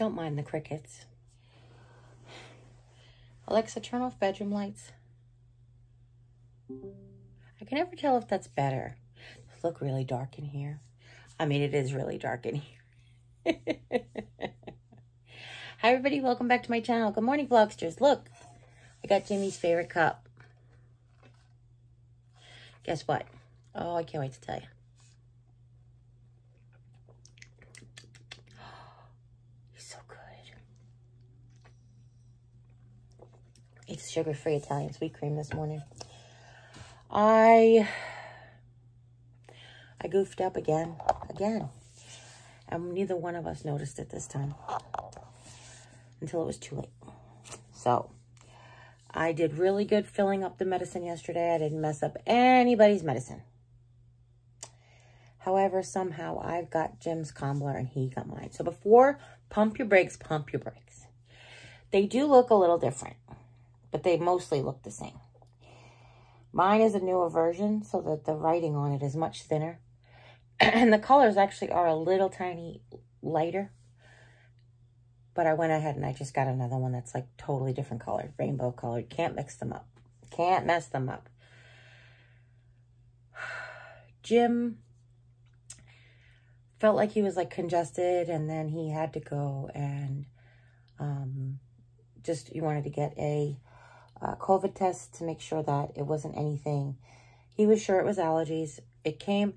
Don't mind the crickets. Alexa, turn off bedroom lights. I can never tell if that's better. Does look really dark in here? I mean, it is really dark in here. Hi, everybody. Welcome back to my channel. Good morning, Vlogsters. Look, I got Jimmy's favorite cup. Guess what? Oh, I can't wait to tell you. He's so good. It's sugar-free Italian sweet cream this morning. I I goofed up again, again. And neither one of us noticed it this time until it was too late. So, I did really good filling up the medicine yesterday. I didn't mess up anybody's medicine. However, somehow I've got Jim's Combler and he got mine. So before, pump your brakes, pump your brakes. They do look a little different, but they mostly look the same. Mine is a newer version so that the writing on it is much thinner. and the colors actually are a little tiny lighter. But I went ahead and I just got another one that's like totally different colored, rainbow colored. Can't mix them up. Can't mess them up. Jim felt like he was like congested and then he had to go and um, just he wanted to get a, a COVID test to make sure that it wasn't anything. He was sure it was allergies. It came,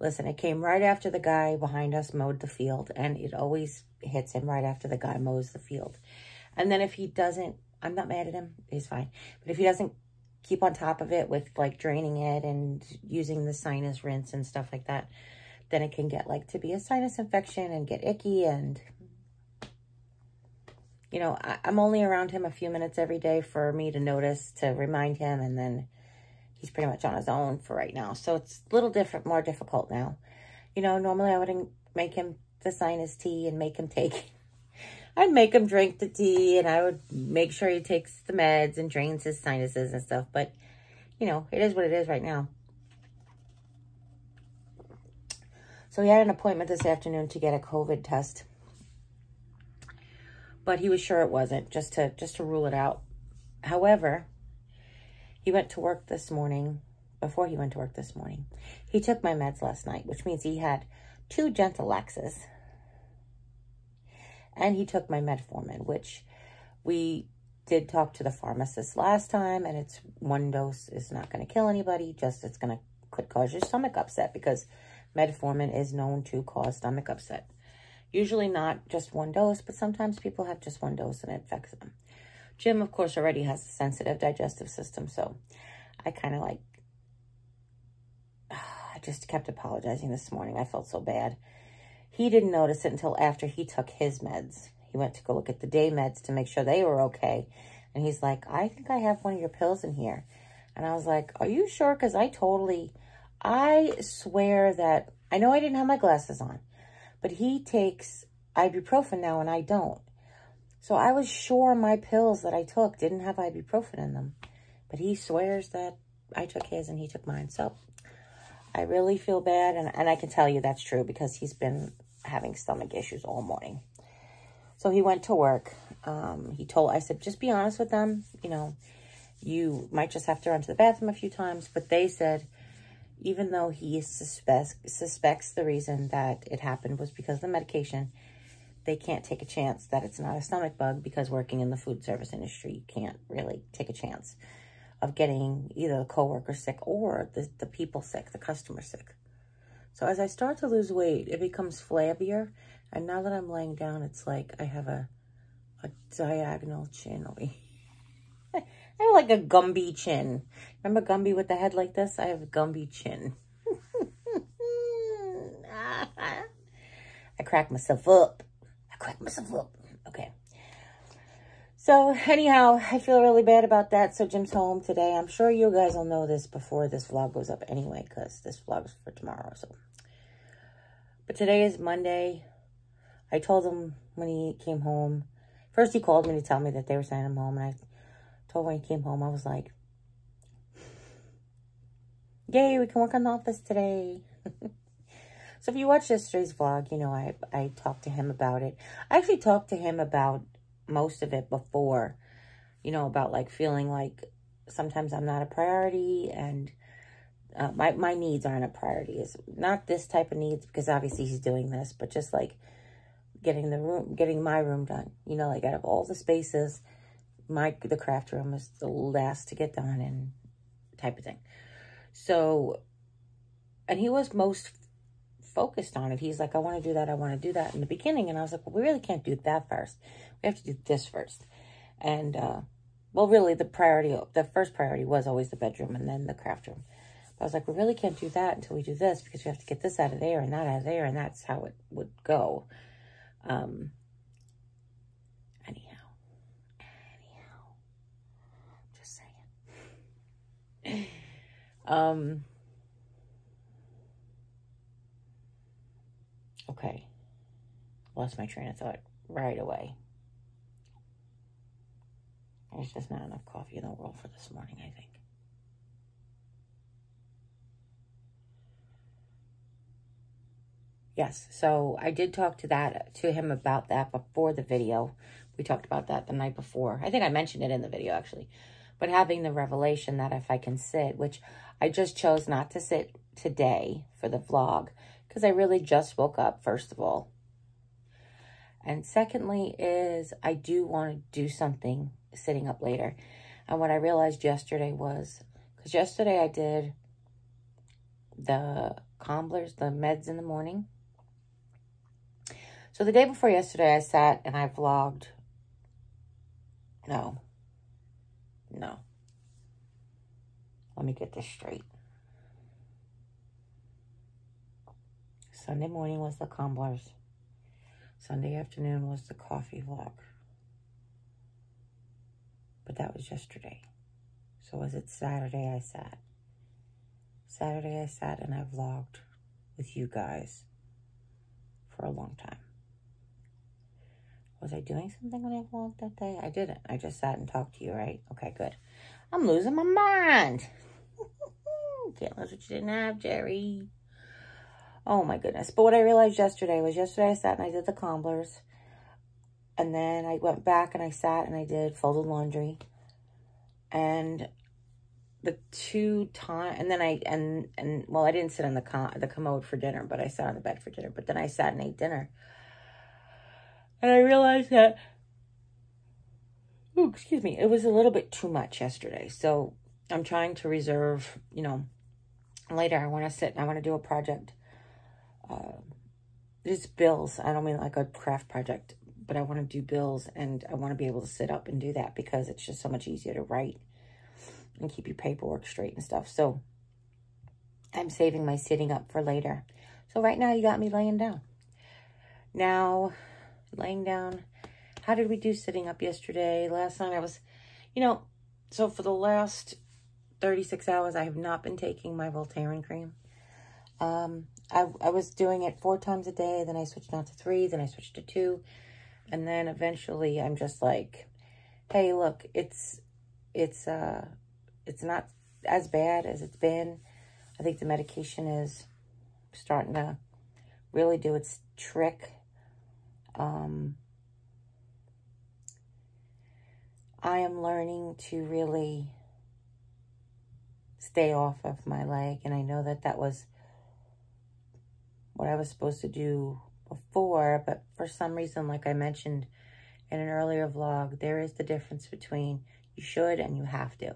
listen, it came right after the guy behind us mowed the field and it always hits him right after the guy mows the field. And then if he doesn't, I'm not mad at him, he's fine. But if he doesn't keep on top of it with like draining it and using the sinus rinse and stuff like that, then it can get like to be a sinus infection and get icky and you know, I, am only around him a few minutes every day for me to notice, to remind him, and then he's pretty much on his own for right now. So it's a little different, more difficult now. You know, normally I wouldn't make him the his tea and make him take, I'd make him drink the tea and I would make sure he takes the meds and drains his sinuses and stuff. But, you know, it is what it is right now. So he had an appointment this afternoon to get a COVID test. But he was sure it wasn't, just to just to rule it out. However, he went to work this morning, before he went to work this morning. He took my meds last night, which means he had two Gentilexes. And he took my metformin, which we did talk to the pharmacist last time, and it's one dose is not going to kill anybody, just it's going to could cause your stomach upset because Metformin is known to cause stomach upset. Usually not just one dose, but sometimes people have just one dose and it affects them. Jim, of course, already has a sensitive digestive system, so I kind of like, I just kept apologizing this morning. I felt so bad. He didn't notice it until after he took his meds. He went to go look at the day meds to make sure they were okay. And he's like, I think I have one of your pills in here. And I was like, are you sure? Because I totally I swear that, I know I didn't have my glasses on, but he takes ibuprofen now and I don't. So I was sure my pills that I took didn't have ibuprofen in them. But he swears that I took his and he took mine. So I really feel bad. And, and I can tell you that's true because he's been having stomach issues all morning. So he went to work. Um, he told, I said, just be honest with them. You know, you might just have to run to the bathroom a few times. But they said, even though he suspects, suspects the reason that it happened was because of the medication, they can't take a chance that it's not a stomach bug because working in the food service industry, you can't really take a chance of getting either the coworker sick or the, the people sick, the customer sick. So as I start to lose weight, it becomes flabbier. And now that I'm laying down, it's like I have a, a diagonal chin over I have like a Gumby chin. Remember Gumby with the head like this? I have a Gumby chin. I crack myself up. I crack myself up. Okay. So anyhow, I feel really bad about that. So Jim's home today. I'm sure you guys will know this before this vlog goes up anyway, because this vlog is for tomorrow. So, But today is Monday. I told him when he came home. First, he called me to tell me that they were sending him home. And I when he came home, I was like, yay, we can work on the office today. So if you watch yesterday's vlog, you know, I, I talked to him about it. I actually talked to him about most of it before, you know, about like feeling like sometimes I'm not a priority and uh, my, my needs aren't a priority. It's not this type of needs because obviously he's doing this, but just like getting the room, getting my room done. You know, like out of all the spaces, my the craft room was the last to get done and type of thing. So, and he was most focused on it. He's like, I want to do that. I want to do that in the beginning. And I was like, well, we really can't do that first. We have to do this first. And, uh, well, really the priority, the first priority was always the bedroom and then the craft room. But I was like, we really can't do that until we do this because we have to get this out of there and that out of there. And that's how it would go. Um, anyhow, anyhow, just saying. Um, okay. Lost my train of thought right away. There's just not enough coffee in the world for this morning, I think. Yes, so I did talk to that to him about that before the video. We talked about that the night before. I think I mentioned it in the video actually. But having the revelation that if I can sit, which I just chose not to sit today for the vlog because I really just woke up first of all. And secondly is I do want to do something sitting up later. And what I realized yesterday was because yesterday I did the Comblers, the meds in the morning. So the day before yesterday, I sat and I vlogged. No. No. Let me get this straight. Sunday morning was the Comblers. Sunday afternoon was the coffee vlog. But that was yesterday. So was it Saturday I sat? Saturday I sat and I vlogged with you guys for a long time. Was I doing something when I vlogged that day? I didn't. I just sat and talked to you, right? Okay, good. I'm losing my mind. Can't lose what you didn't have, Jeri. Oh, my goodness. But what I realized yesterday was yesterday I sat and I did the comblers. And then I went back and I sat and I did folded laundry. And the two time and then I and and well I didn't sit on the com the commode for dinner, but I sat on the bed for dinner. But then I sat and ate dinner. And I realized that, oh, excuse me, it was a little bit too much yesterday. So I'm trying to reserve, you know, later I want to sit and I want to do a project. Uh, it's bills. I don't mean like a craft project, but I want to do bills and I want to be able to sit up and do that because it's just so much easier to write and keep your paperwork straight and stuff. So I'm saving my sitting up for later. So right now you got me laying down. Now, laying down. How did we do sitting up yesterday? Last night I was, you know, so for the last 36 hours, I have not been taking my Voltaren cream. Um, I, I was doing it four times a day. Then I switched down to three. Then I switched to two. And then eventually I'm just like, hey, look, it's, it's, uh, it's not as bad as it's been. I think the medication is starting to really do its trick. Um, I am learning to really stay off of my leg. And I know that that was what I was supposed to do before. But for some reason, like I mentioned in an earlier vlog, there is the difference between you should and you have to.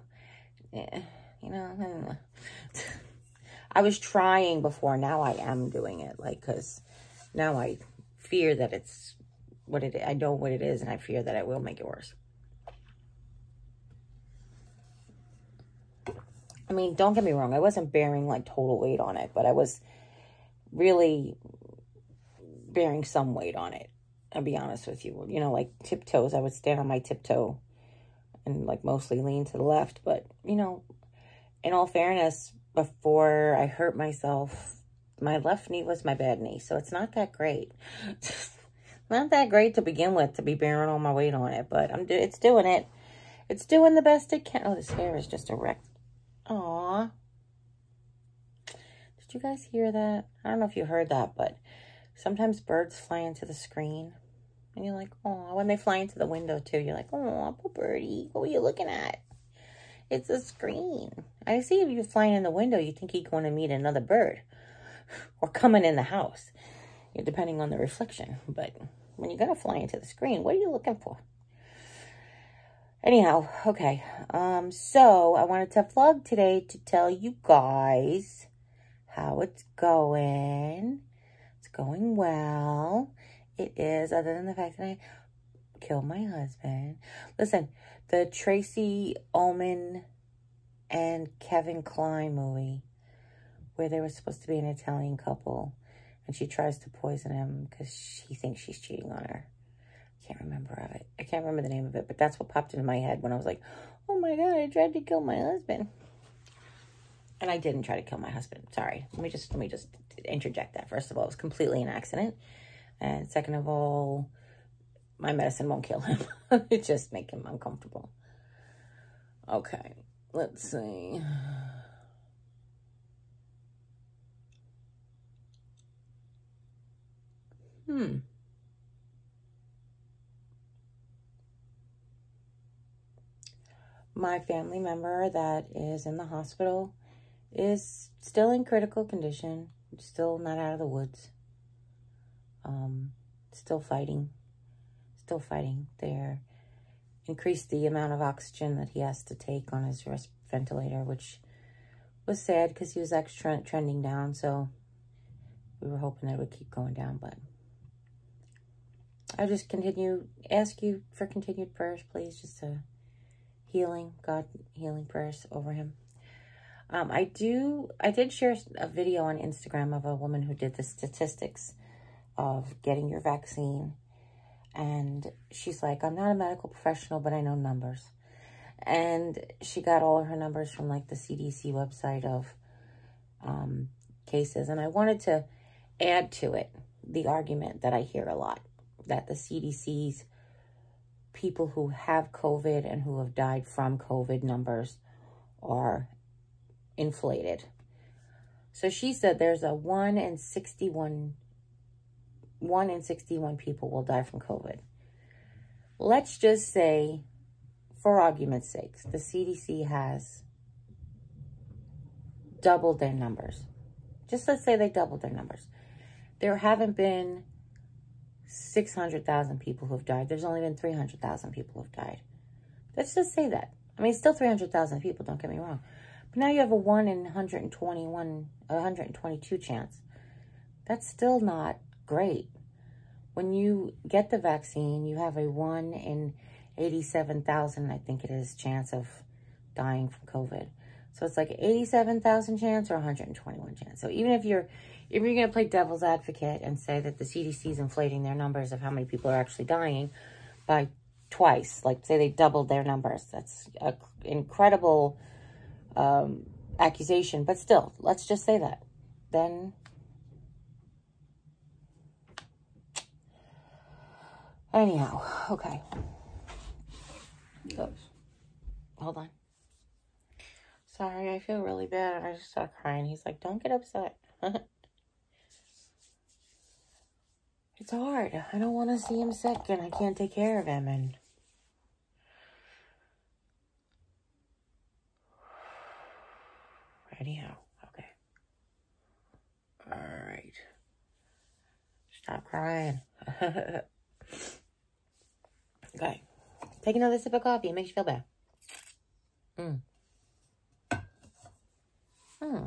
Eh, you know, I was trying before. Now I am doing it. Like, because now I fear that it's what it I know what it is and I fear that it will make it worse. I mean, don't get me wrong. I wasn't bearing like total weight on it, but I was really bearing some weight on it. I'll be honest with you. You know, like tiptoes, I would stand on my tiptoe and like mostly lean to the left. But, you know, in all fairness, before I hurt myself, my left knee was my bad knee, so it's not that great. not that great to begin with to be bearing all my weight on it, but I'm do it's doing it. It's doing the best it can. Oh, this hair is just a wreck. Aw. Did you guys hear that? I don't know if you heard that, but sometimes birds fly into the screen. And you're like, oh, when they fly into the window too, you're like, oh, poor birdie. What were you looking at? It's a screen. I see if you're flying in the window, you think you're going to meet another bird or coming in the house, depending on the reflection. But when you're going to fly into the screen, what are you looking for? Anyhow, okay. Um, so I wanted to vlog today to tell you guys how it's going. It's going well. It is, other than the fact that I killed my husband. Listen, the Tracey Ullman and Kevin Kline movie where they were supposed to be an Italian couple and she tries to poison him because she thinks she's cheating on her. I can't remember of it. I can't remember the name of it, but that's what popped into my head when I was like, oh my God, I tried to kill my husband. And I didn't try to kill my husband. Sorry. Let me just let me just interject that. First of all, it was completely an accident. And second of all, my medicine won't kill him. it just make him uncomfortable. Okay, let's see. Hmm. My family member that is in the hospital is still in critical condition, still not out of the woods. Um, still fighting still fighting They're Increased the amount of oxygen that he has to take on his ventilator, which was sad because he was actually trending down. So we were hoping that it would keep going down, but I just continue, ask you for continued prayers, please. Just a healing, God healing prayers over him. Um, I do, I did share a video on Instagram of a woman who did the statistics of getting your vaccine and she's like, I'm not a medical professional, but I know numbers. And she got all of her numbers from like the CDC website of um, cases. And I wanted to add to it the argument that I hear a lot that the CDC's people who have COVID and who have died from COVID numbers are inflated. So she said there's a 1 in 61 1 in 61 people will die from COVID. Let's just say, for argument's sake, the CDC has doubled their numbers. Just let's say they doubled their numbers. There haven't been 600,000 people who have died. There's only been 300,000 people who have died. Let's just say that. I mean, still 300,000 people, don't get me wrong. But now you have a 1 in 121, 122 chance. That's still not great. When you get the vaccine, you have a 1 in 87,000, I think it is, chance of dying from COVID. So it's like 87,000 chance or 121 chance. So even if you're if you're going to play devil's advocate and say that the CDC is inflating their numbers of how many people are actually dying by twice, like say they doubled their numbers, that's an incredible um, accusation. But still, let's just say that. Then Anyhow, okay. Oops. Hold on. Sorry, I feel really bad. I just started crying. He's like, don't get upset. it's hard. I don't want to see him sick and I can't take care of him. And anyhow, okay. All right. Stop crying. Okay. Take another sip of coffee. It makes you feel better. Mm. Hmm.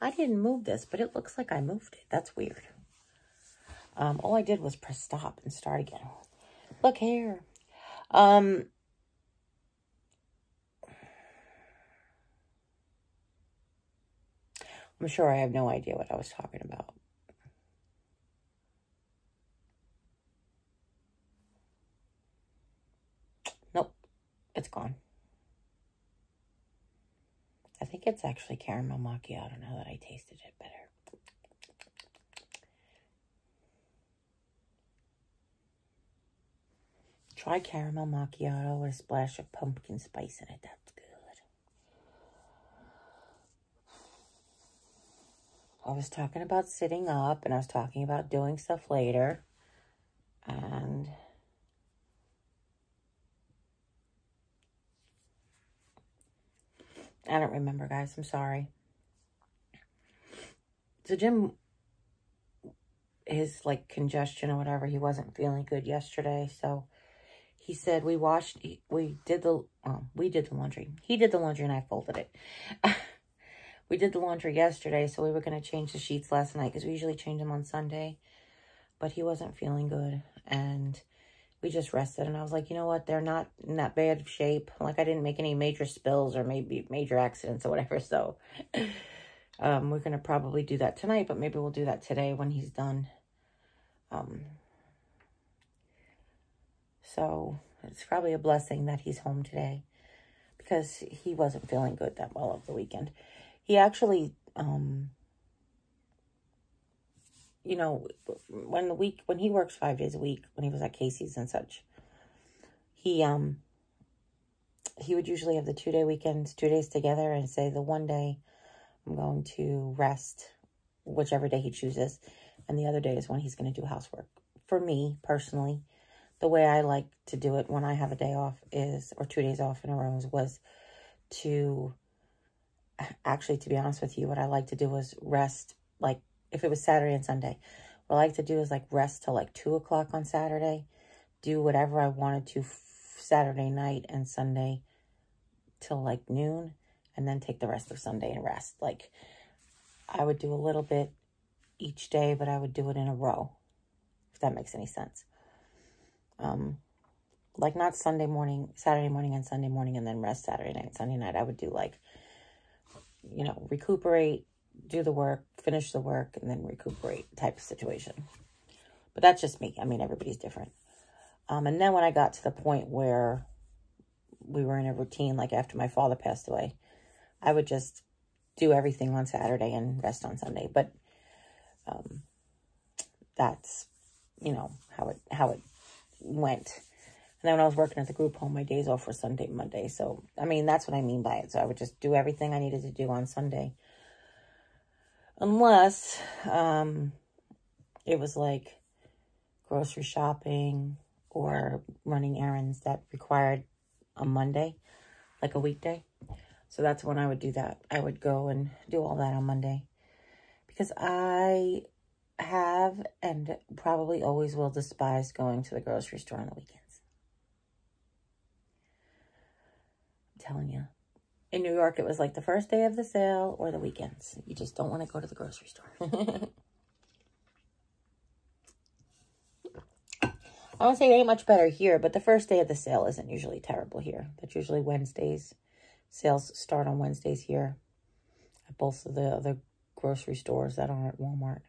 I didn't move this, but it looks like I moved it. That's weird. Um, all I did was press stop and start again. Look here. Um, I'm sure I have no idea what I was talking about. Nope, it's gone. I think it's actually caramel macchiato now that I tasted it better. Try caramel macchiato with a splash of pumpkin spice in it. That's good. I was talking about sitting up and I was talking about doing stuff later. And I don't remember, guys. I'm sorry. So Jim, his like congestion or whatever, he wasn't feeling good yesterday. So he said we washed, we did the, um, we did the laundry. He did the laundry and I folded it. we did the laundry yesterday, so we were going to change the sheets last night because we usually change them on Sunday. But he wasn't feeling good and we just rested. And I was like, you know what? They're not in that bad shape. Like I didn't make any major spills or maybe major accidents or whatever. So um, we're going to probably do that tonight, but maybe we'll do that today when he's done. Um, so it's probably a blessing that he's home today because he wasn't feeling good that well over the weekend. He actually, um, you know, when the week, when he works five days a week, when he was at Casey's and such, he, um, he would usually have the two day weekends, two days together and say the one day I'm going to rest, whichever day he chooses. And the other day is when he's going to do housework. For me, personally, the way I like to do it when I have a day off is, or two days off in a row, was to, actually, to be honest with you, what I like to do was rest, like, if it was Saturday and Sunday, what I like to do is, like, rest till, like, 2 o'clock on Saturday, do whatever I wanted to Saturday night and Sunday till, like, noon, and then take the rest of Sunday and rest. Like, I would do a little bit each day, but I would do it in a row, if that makes any sense. Um, like not Sunday morning, Saturday morning and Sunday morning and then rest Saturday night, Sunday night. I would do like, you know, recuperate, do the work, finish the work, and then recuperate type of situation. But that's just me. I mean, everybody's different. Um, and then when I got to the point where we were in a routine, like after my father passed away, I would just do everything on Saturday and rest on Sunday. But um, that's, you know, how it, how it went. And then when I was working at the group home, my days off were Sunday, Monday. So, I mean, that's what I mean by it. So I would just do everything I needed to do on Sunday. Unless um, it was like grocery shopping or running errands that required a Monday, like a weekday. So that's when I would do that. I would go and do all that on Monday. Because I have and probably always will despise going to the grocery store on the weekends. I'm telling you. In New York, it was like the first day of the sale or the weekends. You just don't want to go to the grocery store. I won't say it ain't much better here, but the first day of the sale isn't usually terrible here. That's usually Wednesdays. Sales start on Wednesdays here at both of the other grocery stores that aren't Walmart.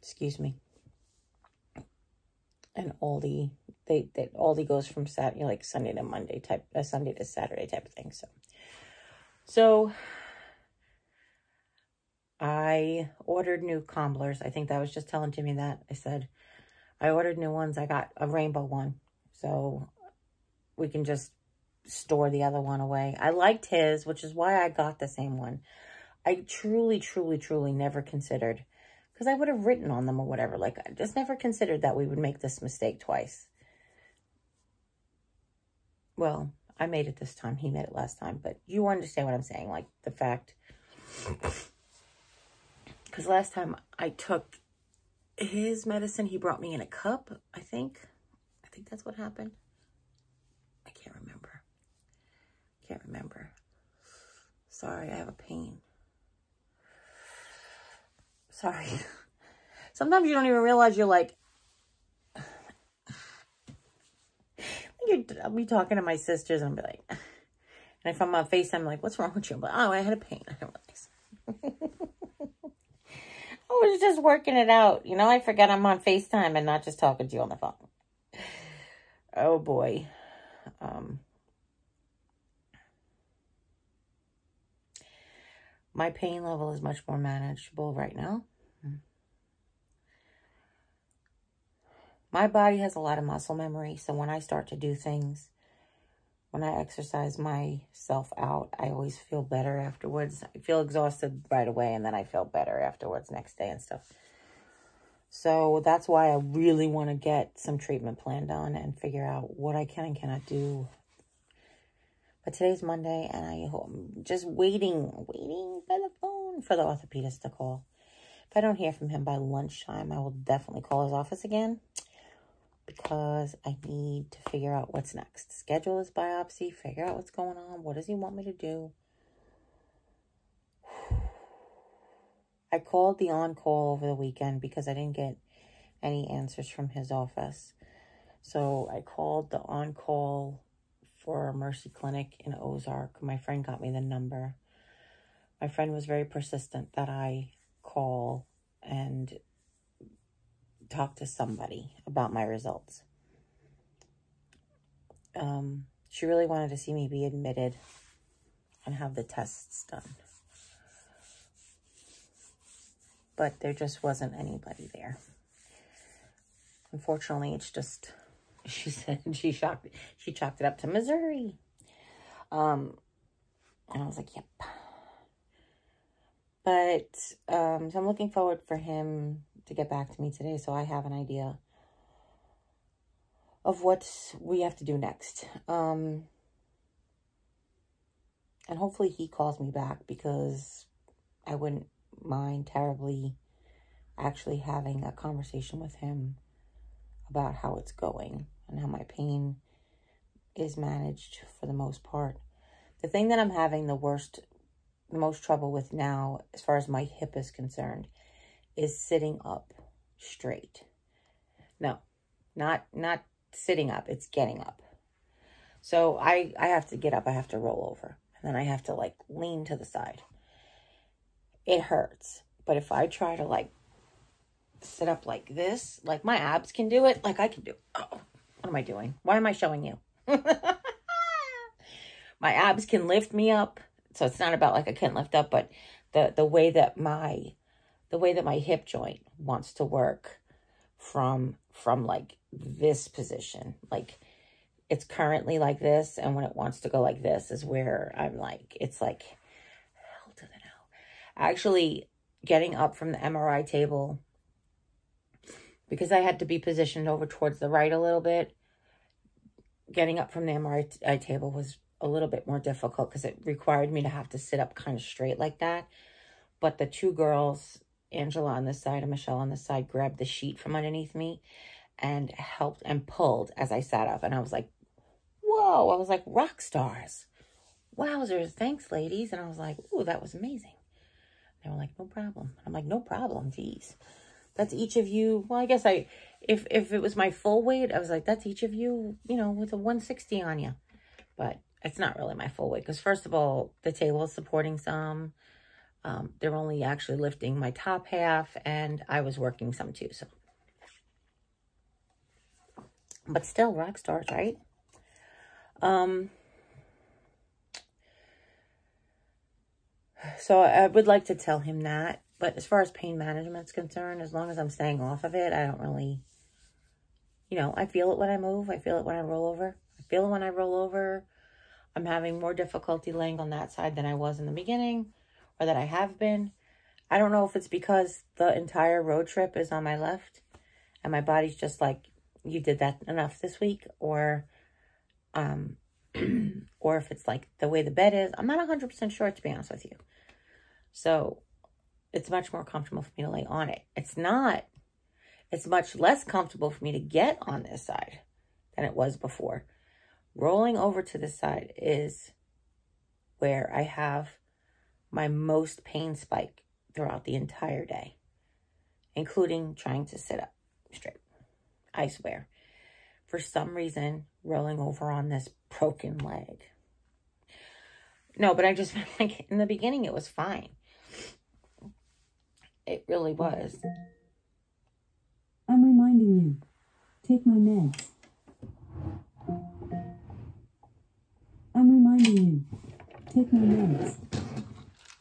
Excuse me. And Aldi, they, they Aldi goes from Saturday, like Sunday to Monday type, uh, Sunday to Saturday type of thing. So, so I ordered new comblers. I think that was just telling Jimmy that. I said, I ordered new ones. I got a rainbow one. So we can just store the other one away. I liked his, which is why I got the same one. I truly, truly, truly never considered because I would have written on them or whatever. Like, I just never considered that we would make this mistake twice. Well, I made it this time. He made it last time. But you understand what I'm saying. Like, the fact... Because last time I took his medicine, he brought me in a cup, I think. I think that's what happened. I can't remember. Can't remember. Sorry, I have a pain. Sorry. Sometimes you don't even realize you're like, I'll be talking to my sisters and I'll be like, and if I'm on FaceTime, I'm like, what's wrong with you? I'm like, oh, I had a pain. I don't realize. I was just working it out. You know, I forget I'm on FaceTime and not just talking to you on the phone. Oh, boy. Um, my pain level is much more manageable right now. My body has a lot of muscle memory, so when I start to do things, when I exercise myself out, I always feel better afterwards. I feel exhausted right away, and then I feel better afterwards next day and stuff. So that's why I really want to get some treatment planned on and figure out what I can and cannot do. But today's Monday, and I, I'm just waiting, waiting by the phone for the orthopedist to call. If I don't hear from him by lunchtime, I will definitely call his office again because I need to figure out what's next. Schedule his biopsy, figure out what's going on. What does he want me to do? I called the on-call over the weekend because I didn't get any answers from his office. So I called the on-call for Mercy Clinic in Ozark. My friend got me the number. My friend was very persistent that I call and talk to somebody about my results. Um, she really wanted to see me be admitted and have the tests done. But there just wasn't anybody there. Unfortunately, it's just, she said, she shocked, she chalked it up to Missouri. Um, and I was like, yep. But, um, so I'm looking forward for him to get back to me today so I have an idea of what we have to do next. Um, and hopefully he calls me back because I wouldn't mind terribly actually having a conversation with him about how it's going and how my pain is managed for the most part. The thing that I'm having the worst, the most trouble with now, as far as my hip is concerned, is sitting up straight. No, not, not sitting up. It's getting up. So I, I have to get up. I have to roll over. And then I have to like lean to the side. It hurts. But if I try to like sit up like this, like my abs can do it, like I can do. Oh, what am I doing? Why am I showing you? my abs can lift me up. So it's not about like I can't lift up, but the, the way that my the way that my hip joint wants to work from from like this position. Like it's currently like this and when it wants to go like this is where i'm like it's like hell to the no. Actually getting up from the mri table because i had to be positioned over towards the right a little bit getting up from the mri table was a little bit more difficult because it required me to have to sit up kind of straight like that. But the two girls Angela on this side and Michelle on this side grabbed the sheet from underneath me and helped and pulled as I sat up. And I was like, whoa, I was like, rock stars. Wowzers, thanks, ladies. And I was like, ooh, that was amazing. They were like, no problem. I'm like, no problem, geez. That's each of you. Well, I guess I, if, if it was my full weight, I was like, that's each of you, you know, with a 160 on you. But it's not really my full weight because first of all, the table is supporting some. Um, they're only actually lifting my top half, and I was working some too, so. But still, rock stars, right? Um, so I would like to tell him that, but as far as pain management is concerned, as long as I'm staying off of it, I don't really, you know, I feel it when I move. I feel it when I roll over. I feel it when I roll over. I'm having more difficulty laying on that side than I was in the beginning or that I have been. I don't know if it's because the entire road trip is on my left and my body's just like, you did that enough this week or, um, or if it's like the way the bed is. I'm not 100% sure, to be honest with you. So it's much more comfortable for me to lay on it. It's not, it's much less comfortable for me to get on this side than it was before. Rolling over to this side is where I have my most pain spike throughout the entire day, including trying to sit up straight. I swear. For some reason, rolling over on this broken leg. No, but I just like in the beginning it was fine. It really was. I'm reminding you. Take my meds. I'm reminding you. Take my meds.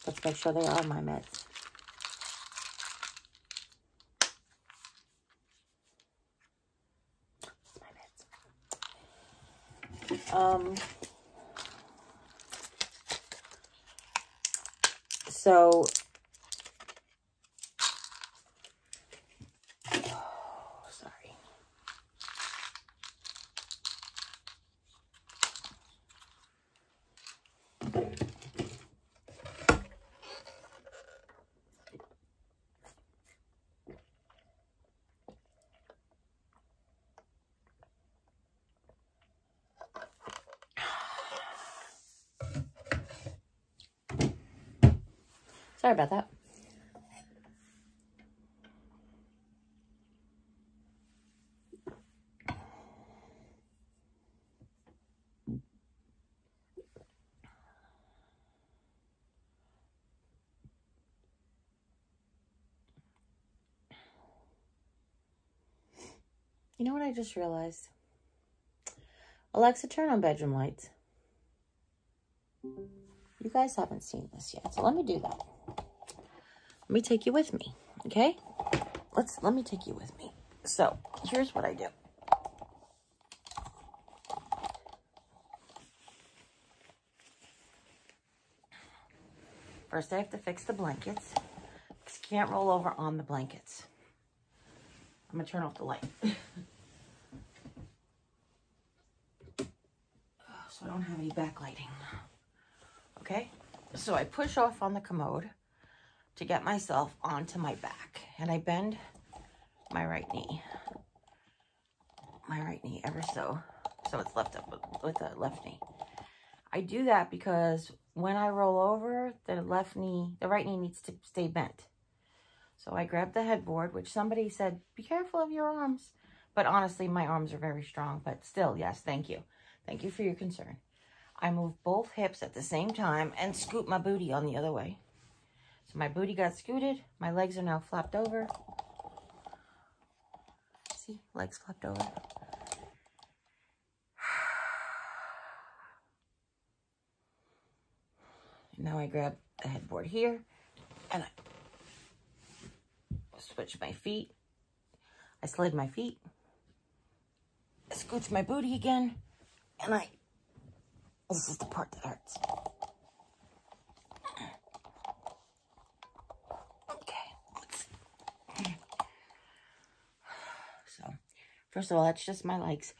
Let's make sure they are my meds. My. Um, so Sorry about that. You know what I just realized? Alexa, turn on bedroom lights. You guys haven't seen this yet, so let me do that. Me take you with me, okay? Let's let me take you with me. So, here's what I do. First, I have to fix the blankets. Because you can't roll over on the blankets. I'm going to turn off the light. so I don't have any backlighting. Okay? So I push off on the commode to get myself onto my back. And I bend my right knee. My right knee ever so. So it's left up with, the left knee. I do that because when I roll over, the left knee, the right knee needs to stay bent. So I grab the headboard, which somebody said, be careful of your arms. But honestly, my arms are very strong. But still, yes, thank you. Thank you for your concern. I move both hips at the same time and scoop my booty on the other way. My booty got scooted. My legs are now flopped over. See, legs flopped over. And now I grab the headboard here and I switch my feet. I slid my feet. I scooch my booty again. And I, this is the part that hurts. Okay. So, first of all, that's just my legs.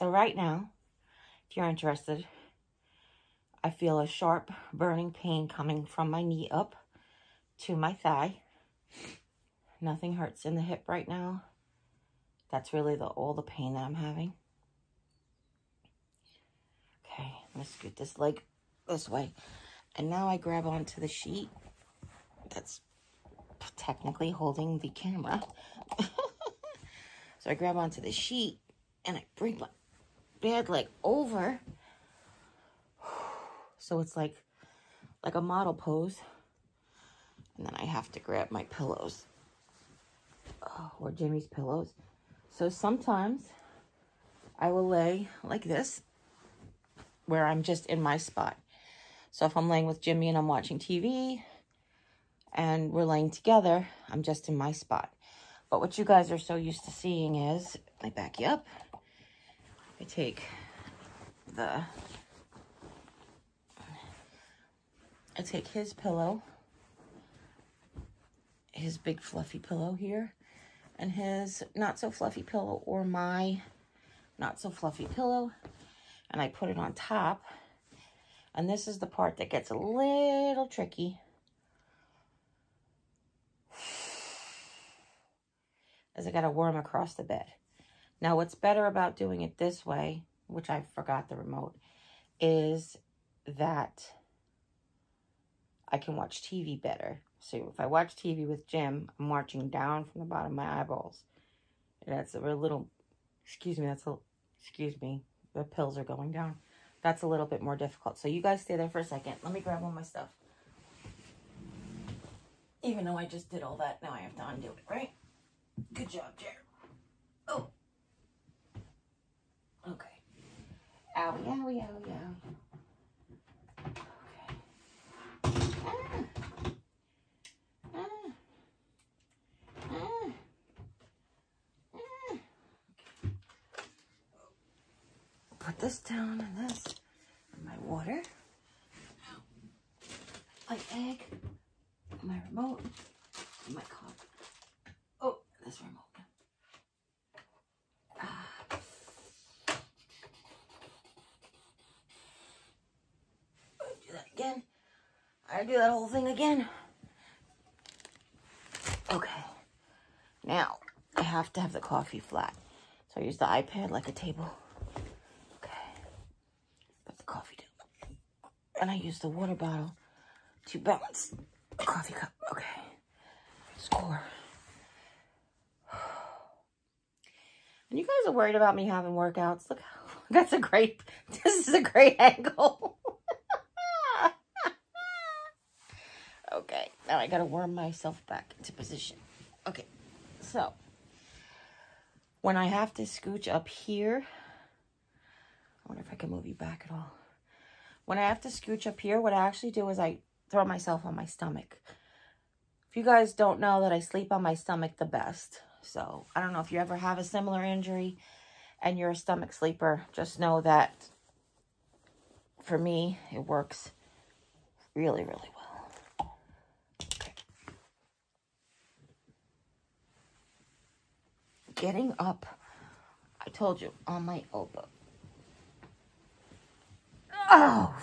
So right now, if you're interested, I feel a sharp burning pain coming from my knee up to my thigh. Nothing hurts in the hip right now. That's really the all the pain that I'm having. Okay, I'm gonna scoot this leg this way. And now I grab onto the sheet that's technically holding the camera. so I grab onto the sheet and I bring my bed leg over. So it's like like a model pose. And then I have to grab my pillows. Oh, or Jimmy's pillows. So sometimes I will lay like this where I'm just in my spot. So if I'm laying with Jimmy and I'm watching TV and we're laying together, I'm just in my spot. But what you guys are so used to seeing is, I back you up. I take the, I take his pillow, his big fluffy pillow here, and his not so fluffy pillow or my not so fluffy pillow, and I put it on top. And this is the part that gets a little tricky. As I got to worm across the bed. Now, what's better about doing it this way, which I forgot the remote, is that I can watch TV better. So if I watch TV with Jim, I'm watching down from the bottom of my eyeballs. And that's a little, excuse me, that's a, excuse me, the pills are going down. That's a little bit more difficult. So you guys stay there for a second. Let me grab all my stuff. Even though I just did all that, now I have to undo it, right? Good job, Jared. Oh. Okay. Owie, owie, owie, owie. Okay. Put this down and this. And my water. My egg. My remote. And my cup. Oh, this remote. Ah. Do that again. I do that whole thing again. Okay. Now, I have to have the coffee flat. So I use the iPad like a table. Okay. Put the coffee down. And I use the water bottle to balance the coffee cup. Okay. Score. And you guys are worried about me having workouts. Look, that's a great, this is a great angle. okay, now I gotta worm myself back into position. Okay, so when I have to scooch up here, I wonder if I can move you back at all. When I have to scooch up here, what I actually do is I throw myself on my stomach. If you guys don't know that I sleep on my stomach the best, so I don't know if you ever have a similar injury and you're a stomach sleeper, just know that for me, it works really, really well. Okay. Getting up, I told you, on my elbow. Oh!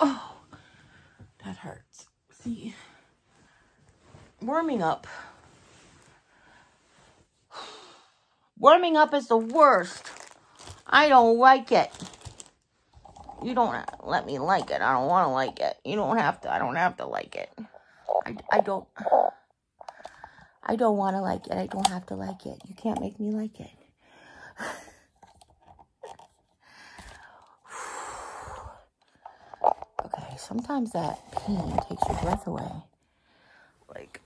Oh, that hurts. See, warming up. Warming up is the worst. I don't like it. You don't let me like it. I don't want to like it. You don't have to. I don't have to like it. I, I don't. I don't want to like it. I don't have to like it. You can't make me like it. okay, sometimes that pain takes your breath away. Like,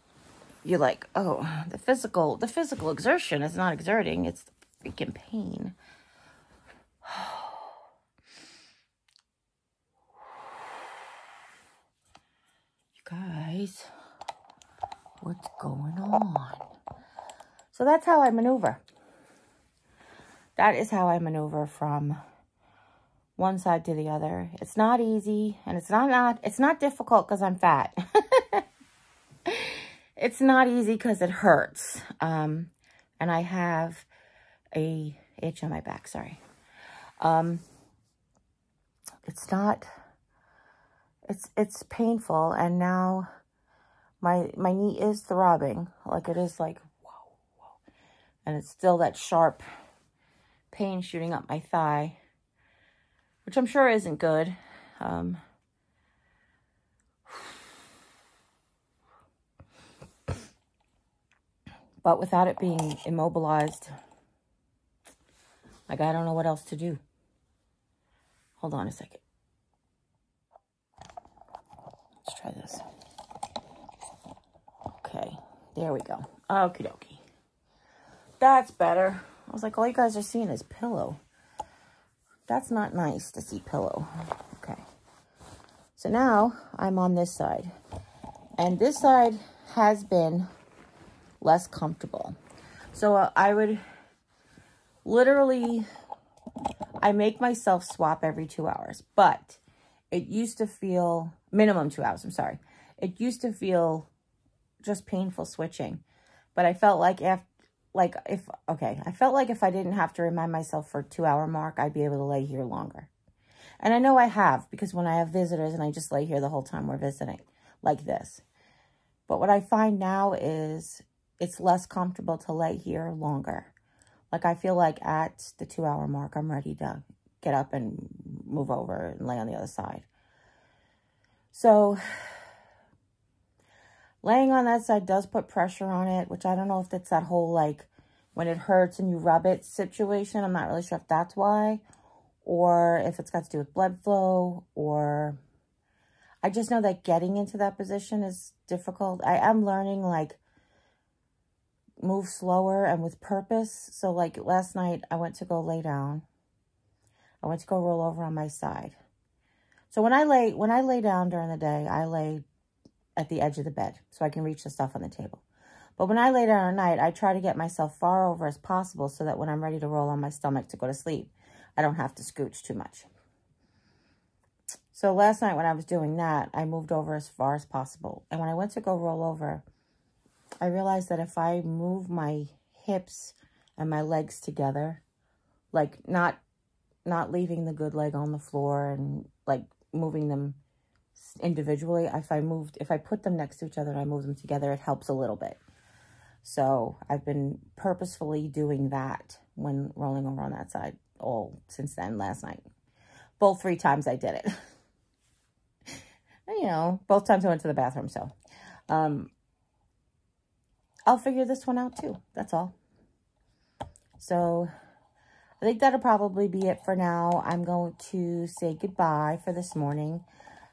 you're like, oh, the physical, the physical exertion is not exerting. It's the freaking pain. you guys, what's going on? So that's how I maneuver that is how I maneuver from one side to the other. It's not easy and it's not, not it's not difficult because I'm fat. it's not easy because it hurts. Um, and I have a itch on my back, sorry. Um, it's not, it's, it's painful. And now my, my knee is throbbing like it is like, whoa, whoa. And it's still that sharp pain shooting up my thigh, which I'm sure isn't good. Um, but without it being immobilized, like I don't know what else to do. Hold on a second. Let's try this. Okay, there we go. Okie dokie. That's better. I was like, all you guys are seeing is pillow. That's not nice to see pillow. Okay. So now I'm on this side. And this side has been less comfortable. So uh, I would literally, I make myself swap every two hours. But it used to feel, minimum two hours, I'm sorry. It used to feel just painful switching. But I felt like after, like if, okay, I felt like if I didn't have to remind myself for two hour mark, I'd be able to lay here longer. And I know I have because when I have visitors and I just lay here the whole time we're visiting like this. But what I find now is it's less comfortable to lay here longer. Like I feel like at the two hour mark, I'm ready to get up and move over and lay on the other side. So Laying on that side does put pressure on it, which I don't know if it's that whole, like, when it hurts and you rub it situation. I'm not really sure if that's why. Or if it's got to do with blood flow. Or I just know that getting into that position is difficult. I am learning, like, move slower and with purpose. So, like, last night I went to go lay down. I went to go roll over on my side. So when I lay when I lay down during the day, I lay at the edge of the bed so I can reach the stuff on the table. But when I lay down at night, I try to get myself far over as possible so that when I'm ready to roll on my stomach to go to sleep, I don't have to scooch too much. So last night when I was doing that, I moved over as far as possible. And when I went to go roll over, I realized that if I move my hips and my legs together, like not not leaving the good leg on the floor and like moving them individually, if I moved if I put them next to each other and I move them together, it helps a little bit. So I've been purposefully doing that when rolling over on that side all since then last night. Both three times I did it. you know, both times I went to the bathroom, so um I'll figure this one out too. That's all. So I think that'll probably be it for now. I'm going to say goodbye for this morning.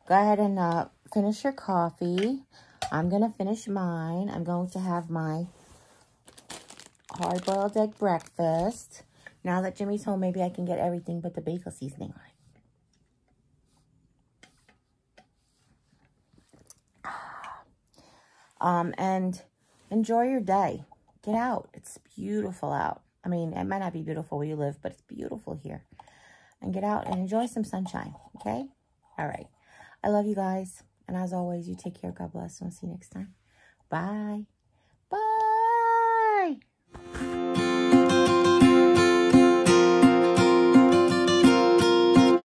Go ahead and uh, finish your coffee. I'm going to finish mine. I'm going to have my hard-boiled egg breakfast. Now that Jimmy's home, maybe I can get everything but the bagel seasoning on it. Um, and enjoy your day. Get out. It's beautiful out. I mean, it might not be beautiful where you live, but it's beautiful here. And get out and enjoy some sunshine, okay? All right. I love you guys. And as always, you take care. God bless. And I'll see you next time. Bye. Bye.